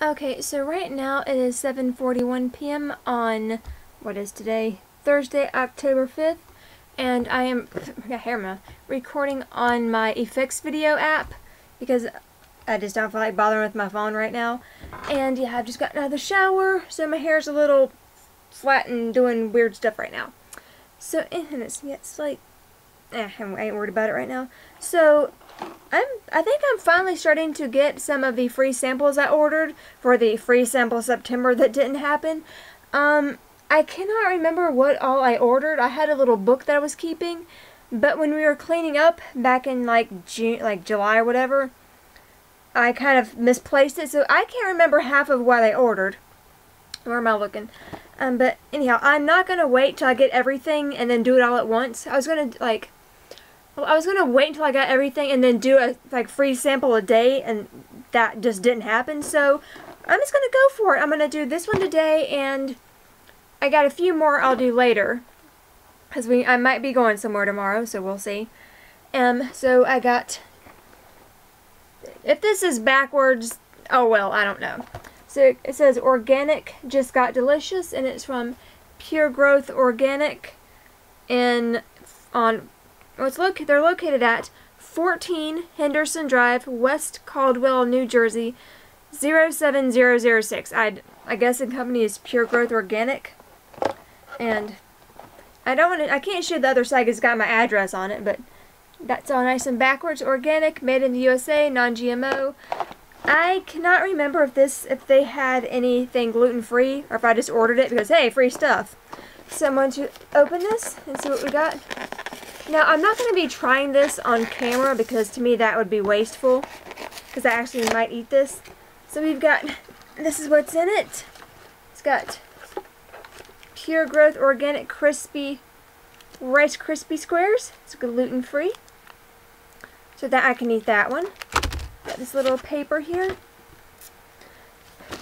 Okay, so right now it is 7.41 p.m. on, what is today? Thursday, October 5th. And I am, hair recording on my Effects Video app because I just don't feel like bothering with my phone right now. And yeah, I've just gotten out of the shower, so my hair's a little flat and doing weird stuff right now. So, and it's, yeah, it's like, eh, I ain't worried about it right now. So, I'm, I think I'm finally starting to get some of the free samples I ordered for the free sample September that didn't happen. Um, I cannot remember what all I ordered. I had a little book that I was keeping, but when we were cleaning up back in like June, like July or whatever, I kind of misplaced it, so I can't remember half of what I ordered. Where am I looking? Um, but anyhow, I'm not going to wait till I get everything and then do it all at once. I was going to, like, well, I was to wait until I got everything and then do a like free sample a day, and that just didn't happen. So I'm just to go for it. I'm to do this one today, and I got a few more I'll do later. Because we, I might be going somewhere tomorrow, so we'll see. Um, so I got, if this is backwards, oh well, I don't know. So it says organic just got delicious, and it's from Pure Growth Organic, and on It's loc they're located at 14 Henderson Drive, West Caldwell, New Jersey, 07006. I I guess the company is Pure Growth Organic. And I don't want to, I can't show the other side because it's got my address on it, but that's all nice and backwards. Organic, made in the USA, non-GMO. I cannot remember if this, if they had anything gluten-free, or if I just ordered it because, hey, free stuff. So I'm going to open this and see what we got. Now, I'm not going to be trying this on camera because to me that would be wasteful. Because I actually might eat this. So we've got, this is what's in it. It's got Pure Growth Organic Crispy Rice Krispie Squares. It's gluten-free. So that I can eat that one. Got this little paper here.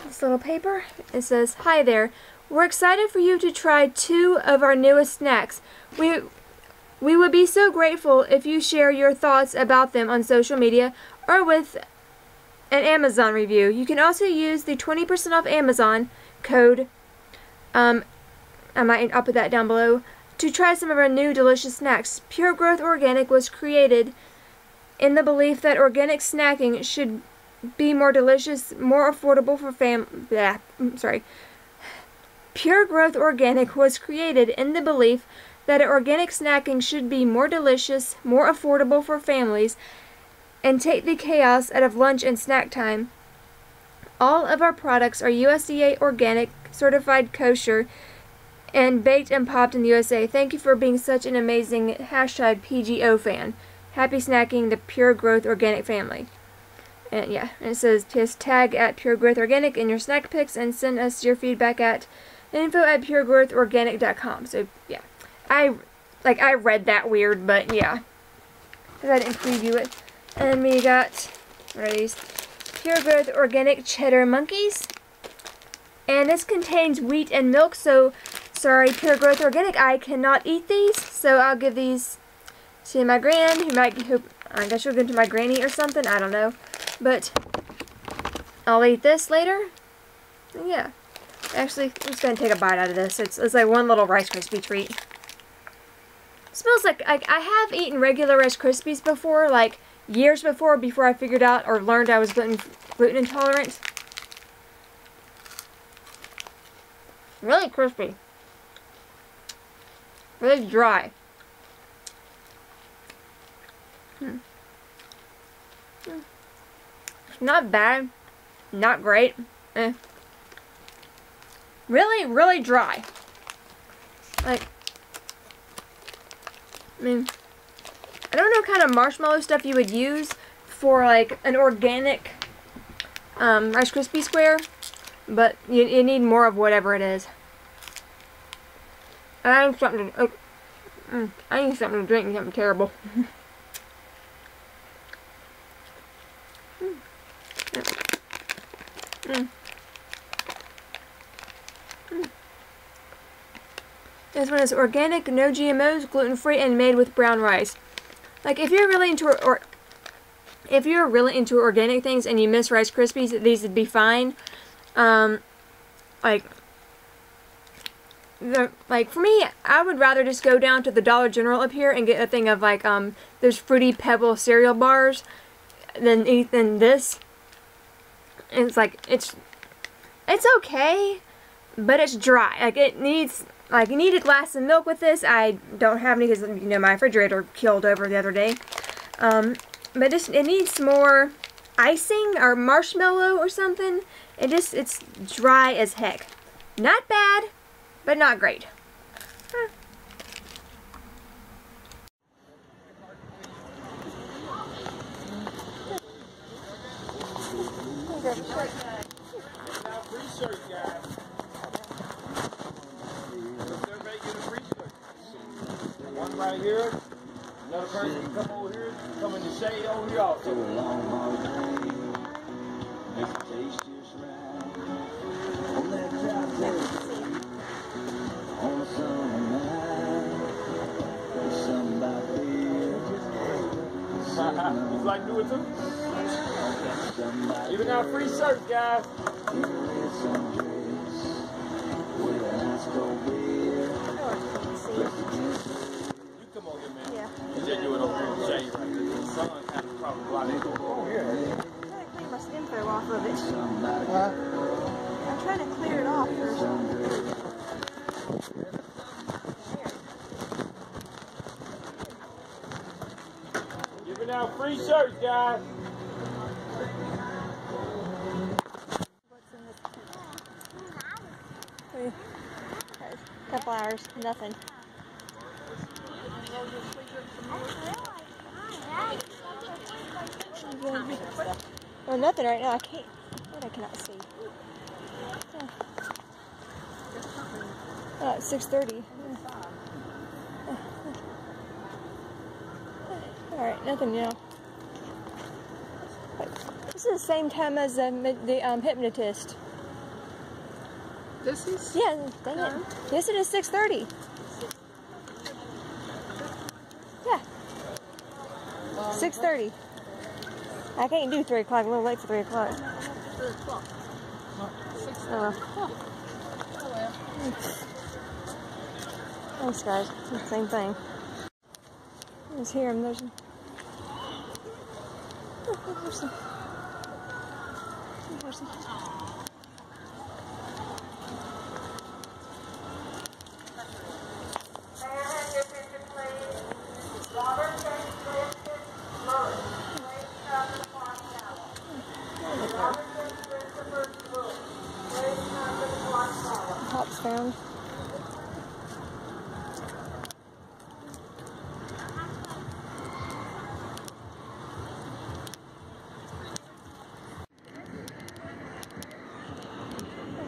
This little paper. It says, Hi there. We're excited for you to try two of our newest snacks. We we would be so grateful if you share your thoughts about them on social media or with an Amazon review. You can also use the 20% off Amazon code, um, I might, I'll put that down below, to try some of our new delicious snacks. Pure Growth Organic was created in the belief that organic snacking should be more delicious, more affordable for fam. Yeah, sorry. Pure Growth Organic was created in the belief that organic snacking should be more delicious, more affordable for families, and take the chaos out of lunch and snack time. All of our products are USDA organic, certified kosher, and baked and popped in the USA. Thank you for being such an amazing hashtag PGO fan. Happy snacking the Pure Growth Organic family. And yeah, and it says just tag at Pure Growth Organic in your snack pics and send us your feedback at info at puregrowthorganic.com. So yeah. I, like, I read that weird, but yeah. Because I didn't preview it. And we got, these? Pure Growth Organic Cheddar Monkeys. And this contains wheat and milk, so, sorry, Pure Growth Organic, I cannot eat these. So I'll give these to my gran, who might, who, I guess she'll give them to my granny or something, I don't know. But, I'll eat this later. Yeah. Actually, I'm just going to take a bite out of this. It's, it's like one little Rice Krispie treat. Smells like, like I have eaten regular Rice Krispies before, like years before, before I figured out or learned I was gluten, gluten intolerant. Really crispy. Really dry. Hmm. Hmm. Not bad. Not great. Eh. Really, really dry. Like, I mean, I don't know what kind of marshmallow stuff you would use for like an organic um, Rice Krispie square, but you, you need more of whatever it is. I need something to, uh, I need something to drink, something terrible. mm. This one is organic, no GMOs, gluten-free, and made with brown rice. Like, if you're really into or if you're really into organic things and you miss Rice Krispies, these would be fine. Um, like, the like for me, I would rather just go down to the Dollar General up here and get a thing of like um, there's fruity pebble cereal bars, than than this. And it's like it's it's okay, but it's dry. Like it needs like you need a glass of milk with this. I don't have any because you know my refrigerator killed over the other day. Um, but just it needs more icing or marshmallow or something. It just it's dry as heck. Not bad, but not great. Huh. Right here. Another person can come over here. Come in the shade over here also. you like do it too? Even our free search, guys. Yeah. You just over here in the shade right there. The sun kind of probably blocking it. Oh, yeah. I'm trying to clean my info off of it. I'm trying to clear it off first. Giving out free shirts, guys. Couple hours, nothing. Nothing right now. I can't. What I cannot see. Uh, six thirty. All right, nothing now. This is the same time as the, the um, hypnotist. This is Yeah, dang it. Yes, it is 6.30. Yeah. 6.30. I can't do 3 o'clock. A little late for 3 o'clock. three o'clock. Six well. thanks, guys. Same thing. There's here and there's... There's some... There's some...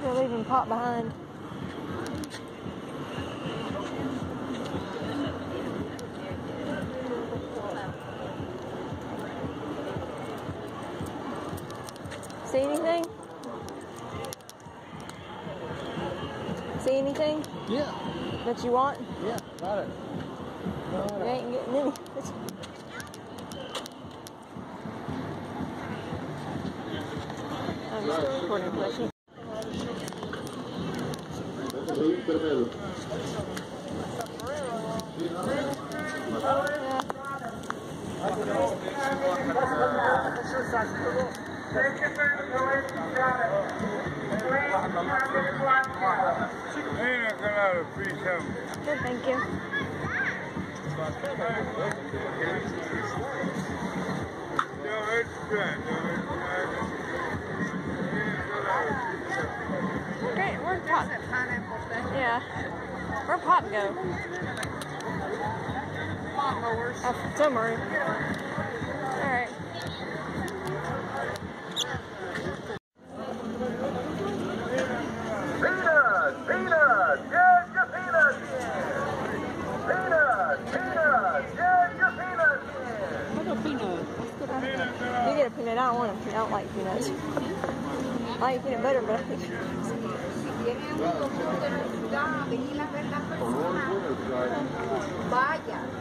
They're leaving Pop behind. See anything? See anything Yeah, that you want? yeah, got it. You ain't getting any. I'm still recording, Ain't gonna out of free. Good, thank you. No, it's good. Great, where'd Pop? Yeah. Where'd Pop go? Oh, somewhere. Alright. Peanuts! Peanuts! Get your peanuts in! Peanuts! Peanuts! Get your peanuts in! What a peanut. You get a peanut. I don't want a peanut. I don't like peanuts. I like peanut butter, but I Vaya.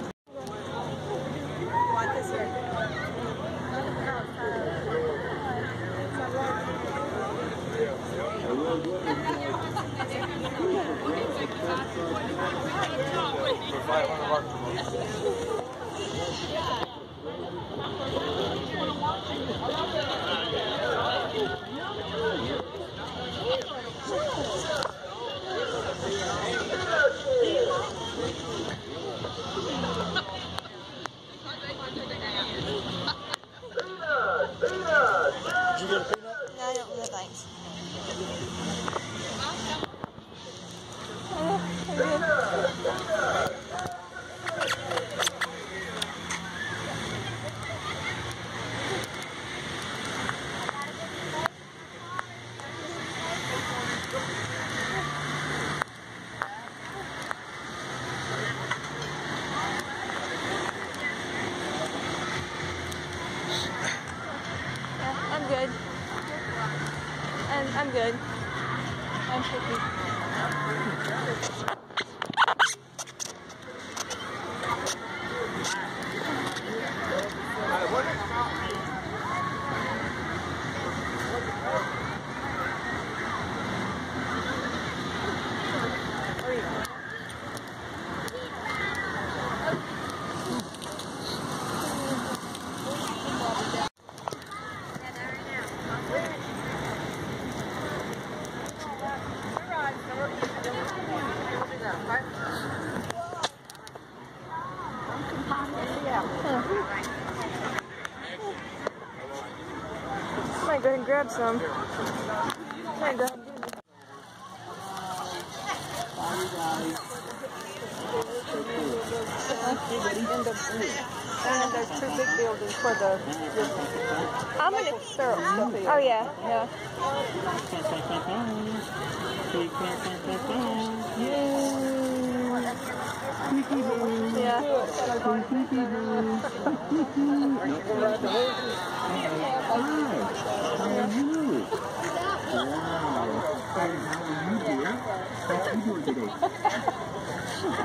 Grab some. And there's two big buildings for the I'm gonna. syrup stuff here. Oh yeah, yeah. Yeah.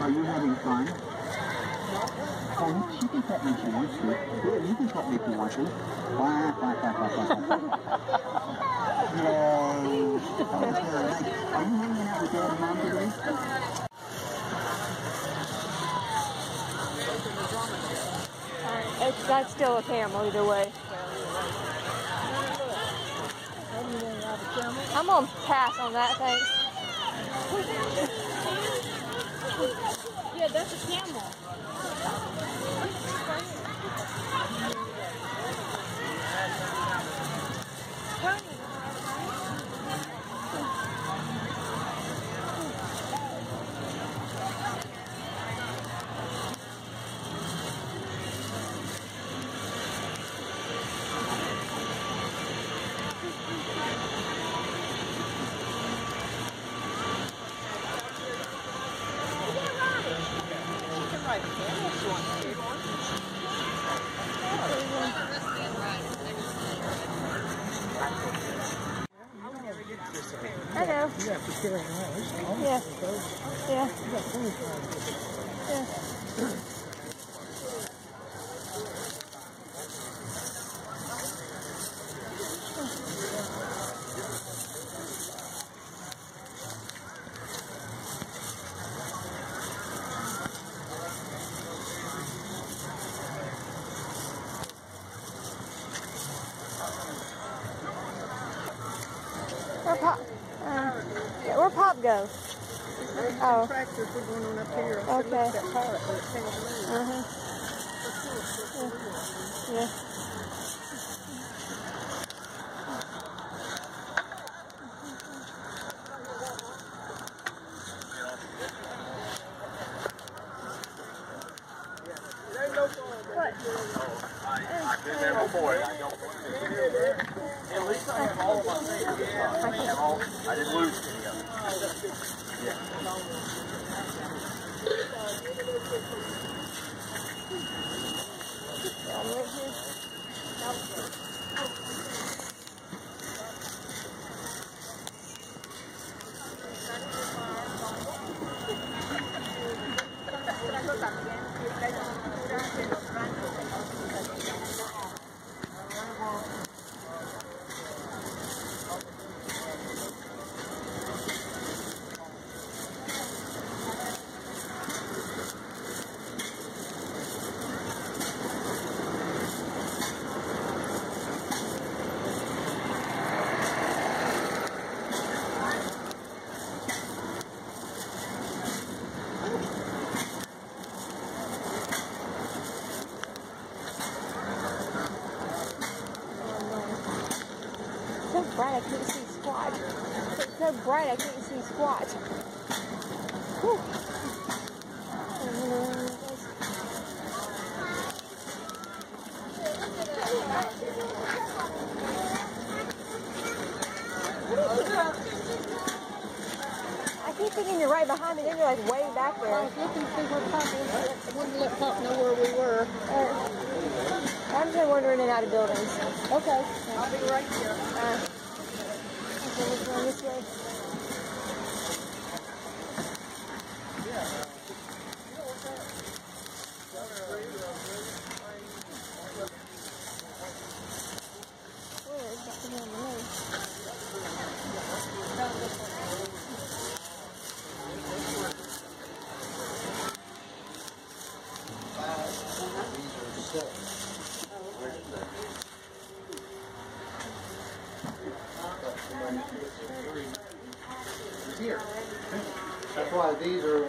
Are you having fun? Oh, she can pet me if she wants to. Yeah, you can pet me if you want to. Yay. That. Are you hanging out with Dad and Mom today? It's, that's still a camel either way. I'm gonna pass on that, thanks. Yeah, that's a camel. I know. You have to carry it around. It's almost Yeah. like those. Yeah. You got plenty of time. Where Pop? Uh, yeah, where Pop go? Oh. Tractors were going on up here. Okay. look at that pirate, but it can't move. Uh-huh. Yeah. Bright I can't see squat. Whew. I don't know where it is. I keep thinking you're right behind me, then you're like way back I there. was looking to see what Pop. Wouldn't let Pop know where we were. Uh, I'm just wandering in and out of buildings. Okay. I'll be right here. Uh, okay, let's go this way. Where is that thing on the road? Here. That's why these are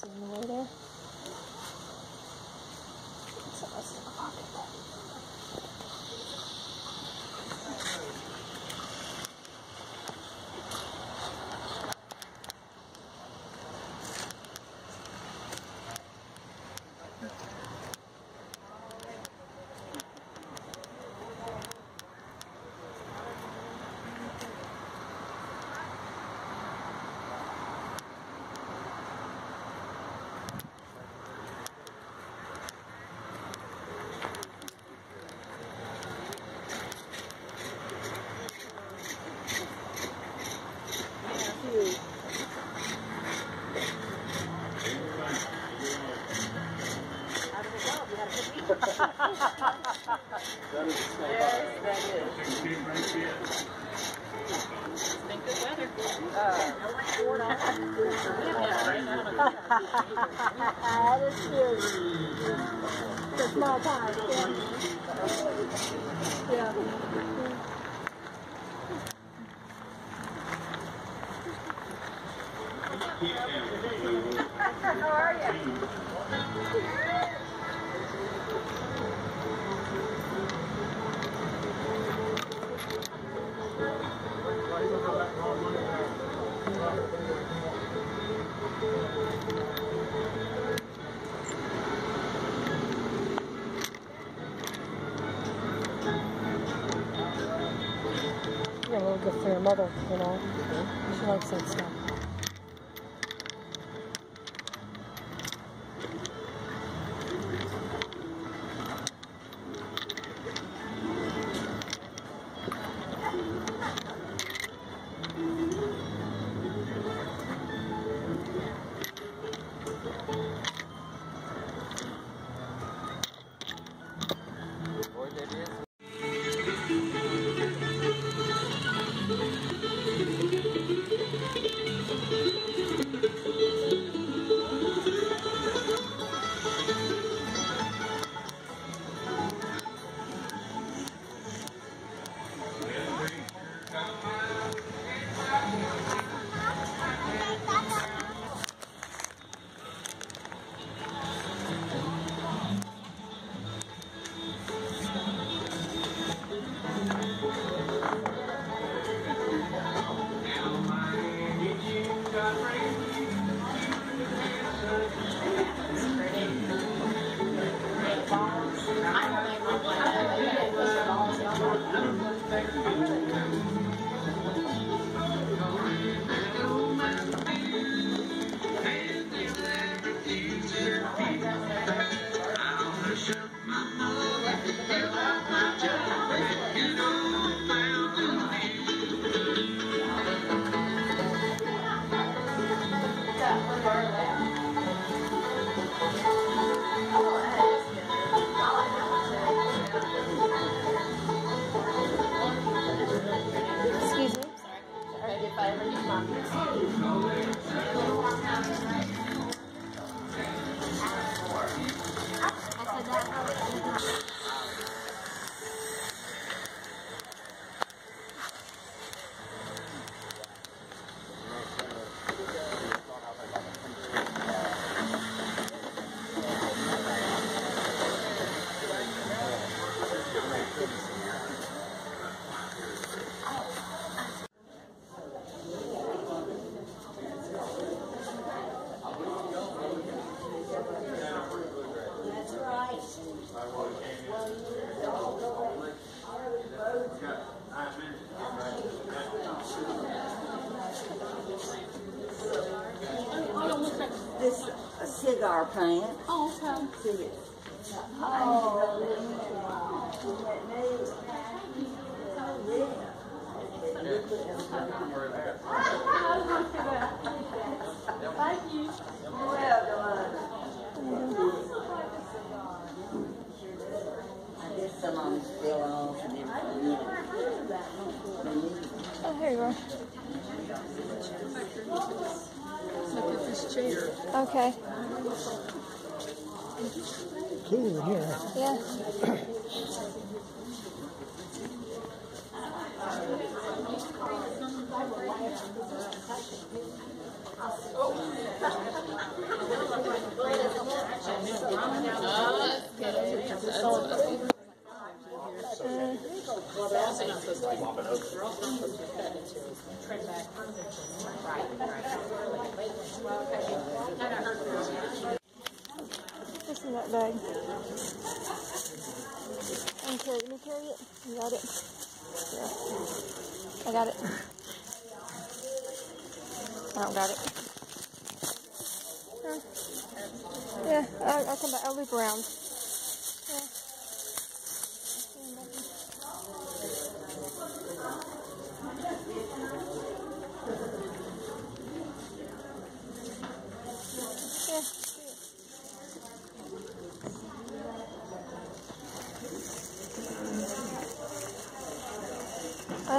Sunglasses in the that is cute. The small pie. Yeah. yeah. You're you know. She likes that stuff. Cigar plant. Oh, okay. See. Thank you. I guess some still on and everything. Oh, here you are. Look at this chair. Okay. Cool in here. Yeah. What's in bag? And carry, let me carry it. You got it. Yeah. I got it. I don't got it. Huh. Yeah, I'll, I'll come back. I'll loop around.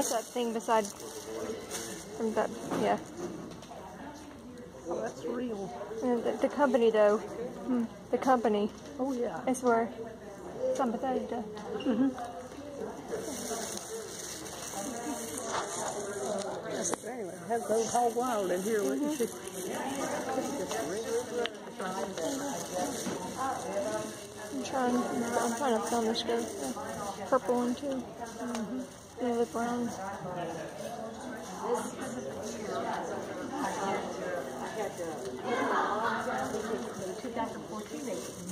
That thing beside from that, yeah. Oh, that's real. The, the company though, hmm, the company Oh, yeah. is where some Bethesda. Anyway, have the whole wild in here, wouldn't you? I'm trying, I'm trying to film this. The purple one too. Mm-hmm. Yeah, the brown.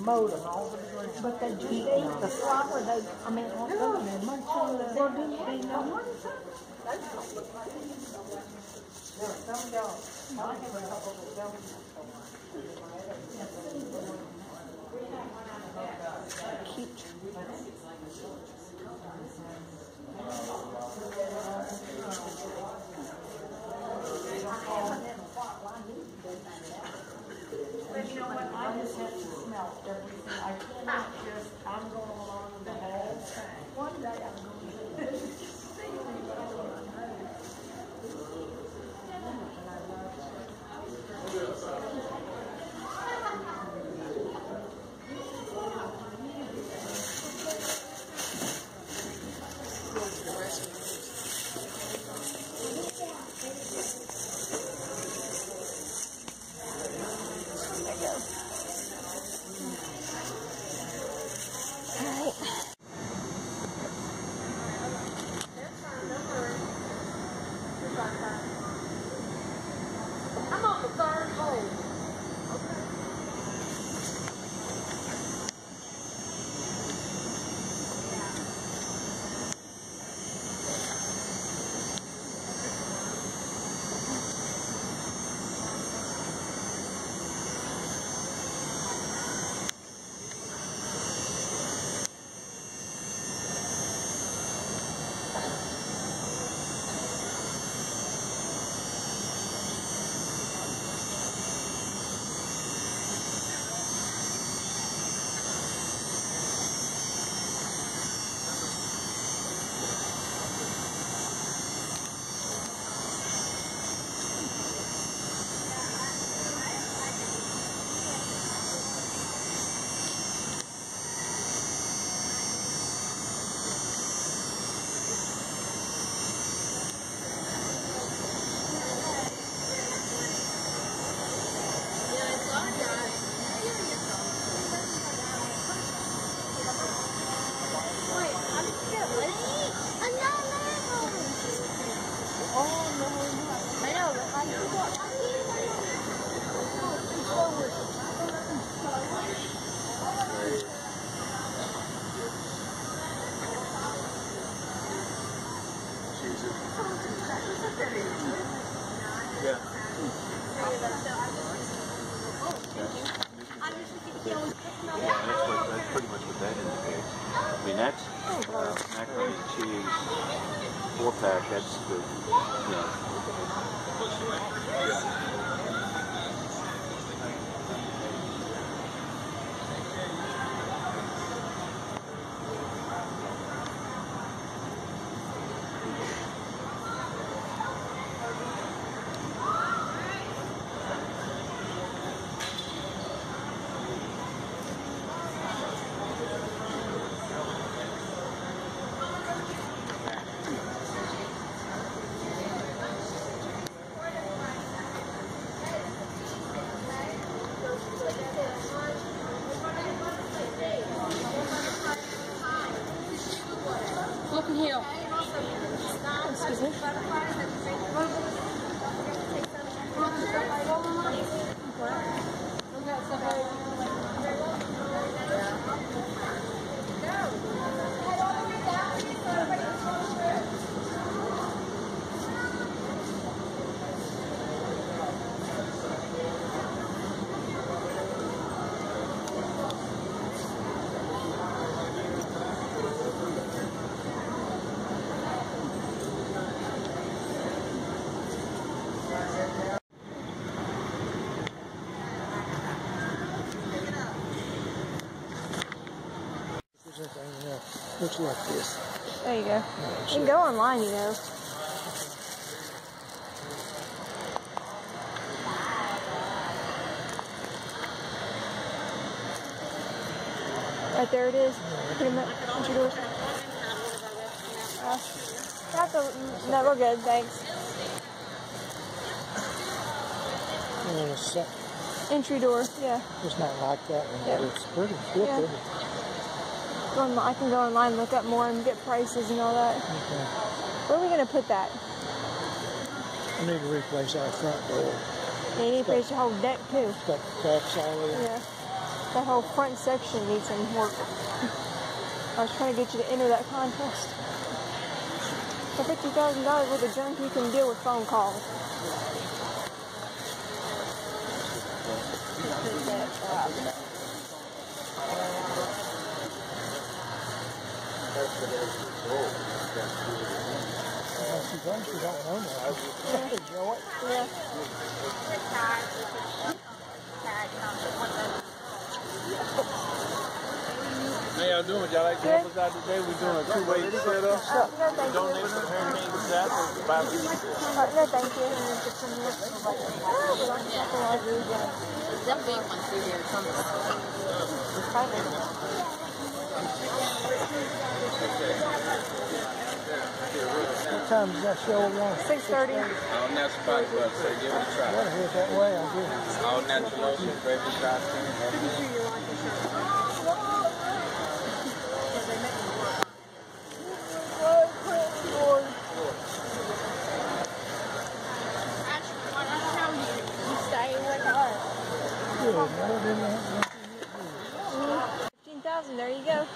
Mowed them all. But they just ate the flower. They, I mean, all of them, they on the, well, didn't they know? Cute. You know what, I just have to smell everything. I cannot just, I'm going along with the whole thing. One day Look at him. Excuse me. Like this. There you go. You can go online, you know. Right there it is. Pretty much. Uh, not the, no, we're good, thanks. Yeah, it's, Entry door, yeah. it's not like that one, Yeah. but it's pretty. Still Yeah. pretty. Go on, I can go online, look up more, and get prices and all that. Okay. Where are we gonna put that? I need to replace our front door. Yeah, you need to finish the whole deck too. It's got cracks all over. Yeah. That whole front section needs some work. I was trying to get you to enter that contest. For fifty thousand dollars worth of junk, you can deal with phone calls. Well, she thinks she don't know that. Enjoy it. Yeah. How y'all doing? Y'all like to help us out today? We're doing a two-way setup. Oh, no, thank you. Donate some hurricane disasters. Buy food. Uh, no, thank you. Oh, we like something like this. There'll be one through here somewhere. What time does that show run? Six thirty. All natural body butter, so give it a try. Gotta head that way, I guess. All natural lotion, baby costume. Good. Well, didn't have uh, Fifteen thousand. There you go.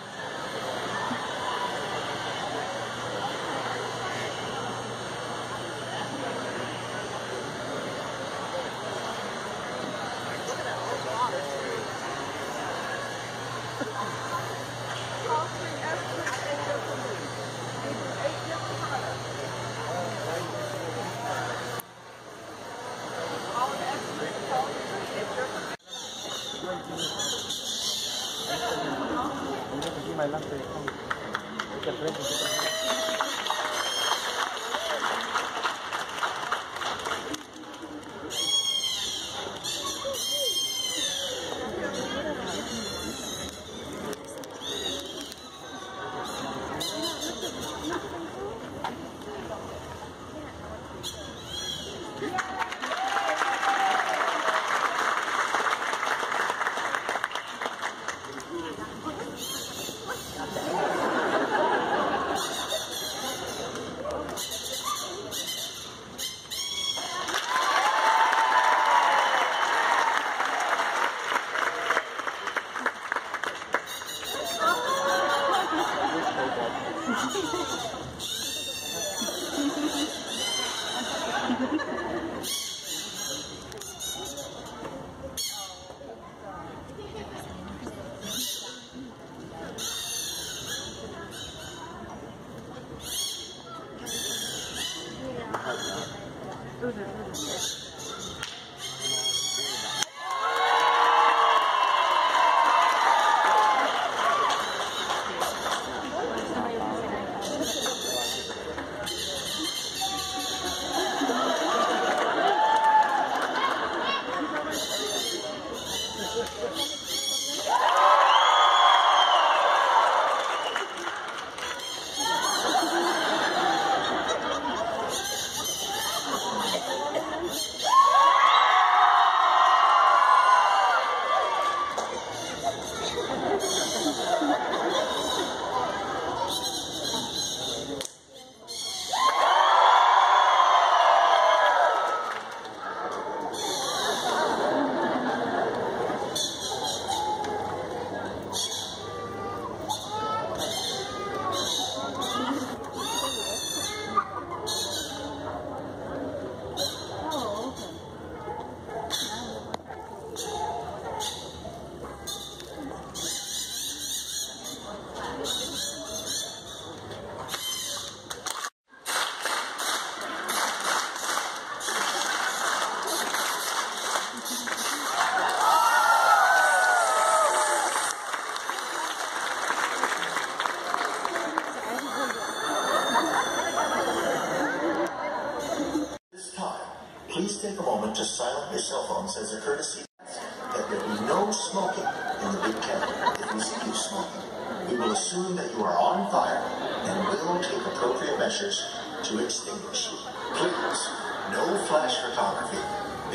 Please take a moment to silence your cell phones as a courtesy that there be no smoking in the big kennel. If we see you smoking, we will assume that you are on fire and will take appropriate measures to extinguish. Please, no flash photography.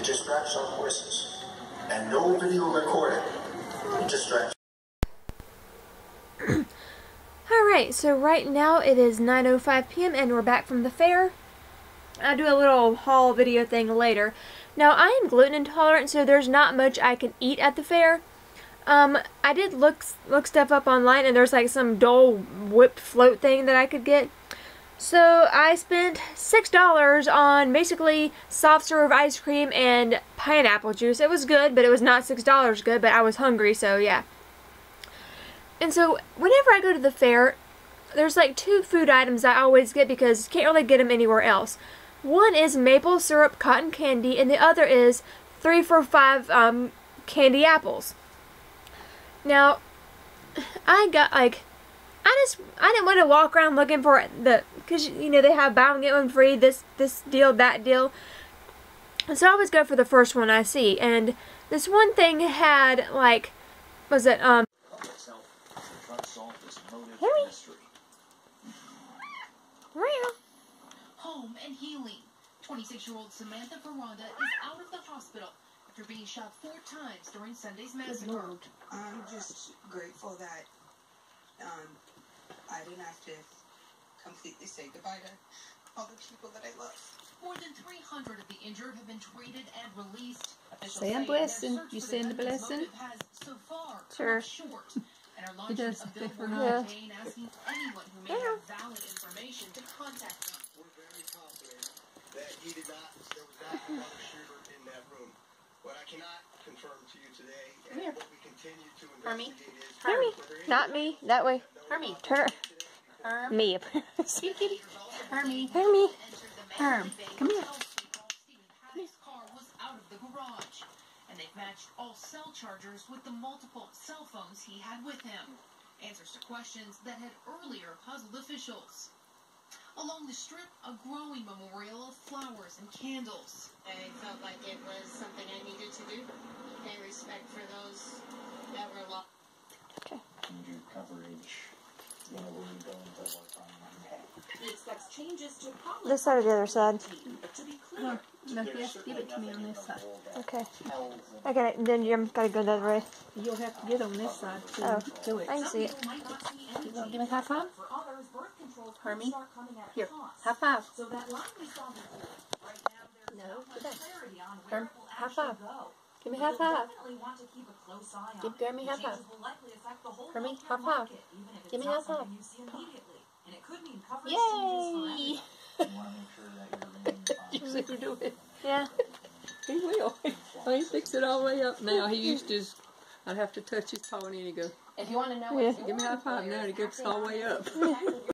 It distracts our horses. And no video recording. It distracts Alright, so right now it is 9.05 p.m. and we're back from the fair. I'll do a little haul video thing later. Now, I am gluten intolerant, so there's not much I can eat at the fair. Um, I did look look stuff up online, and there's like some Dole whipped float thing that I could get. So I spent six dollars on basically soft serve ice cream and pineapple juice. It was good, but it was not six dollars good. But I was hungry, so yeah. And so whenever I go to the fair, there's like two food items I always get because you can't really get them anywhere else. One is maple syrup cotton candy, and the other is three for five um, candy apples. Now, I got like, I just I didn't want to walk around looking for the because you know they have buy one get one free, this this deal that deal. So I always go for the first one I see, and this one thing had like, was it um. Harry. Meow. Home and healing. 26-year-old Samantha Ferranda is out of the hospital after being shot four times during Sunday's massacre. I'm just grateful that um, I didn't have to completely say goodbye to all the people that I love. More than 300 of the injured have been treated and released. Officials Say a say blessing. You for saying the gunman's blessing? has so far come Sure. up short. And are He launching does a the billboard Yeah. asking anyone who may have valid information to contact them. We're very confident that he did not, there was not another shooter in that room. What I cannot confirm to you today, and Here. what we continue to Hermie. investigate is. Hermie. Not me. That way. Hermie. Turn. Herm. Me. Kitty, kitty. Hermie. Hermie. Herm. Come here. His car was out of the garage, and they've matched all cell chargers with the multiple cell phones he had with him. Answers to questions that had earlier puzzled officials. Along the strip, a growing memorial of flowers and candles. I felt like it was something I needed to do. Pay respect for those that were lost. Injured coverage. You know, we go into work on Monday. He expects changes to policy. This side or the other side? To be clear, No, no, you have to give it to me on this side. Okay. Okay, then you gotta go the other way. You'll have to get on this side to Oh, do it. I can see it. You gonna give me a high five? for others, birth control could Hermie? start coming at Here, cost. high five. So that line we saw before, right now there's No, not much today. clarity on where Herm, will high five. go. Give me We'll high five. want to keep a close eye on Give it. Grammy high five. changes will likely affect the whole Hermie, healthcare high five. market, even if it's Give me not high five. something you see immediately. And it could mean Yay! for You want to make sure that you're remaining see her do it? Yeah. He will. Oh, he picks it all the way up now. He used his. I'd have to touch his paw and then he go. If you want to know Yeah. Give me a high five now. He gets all the way up.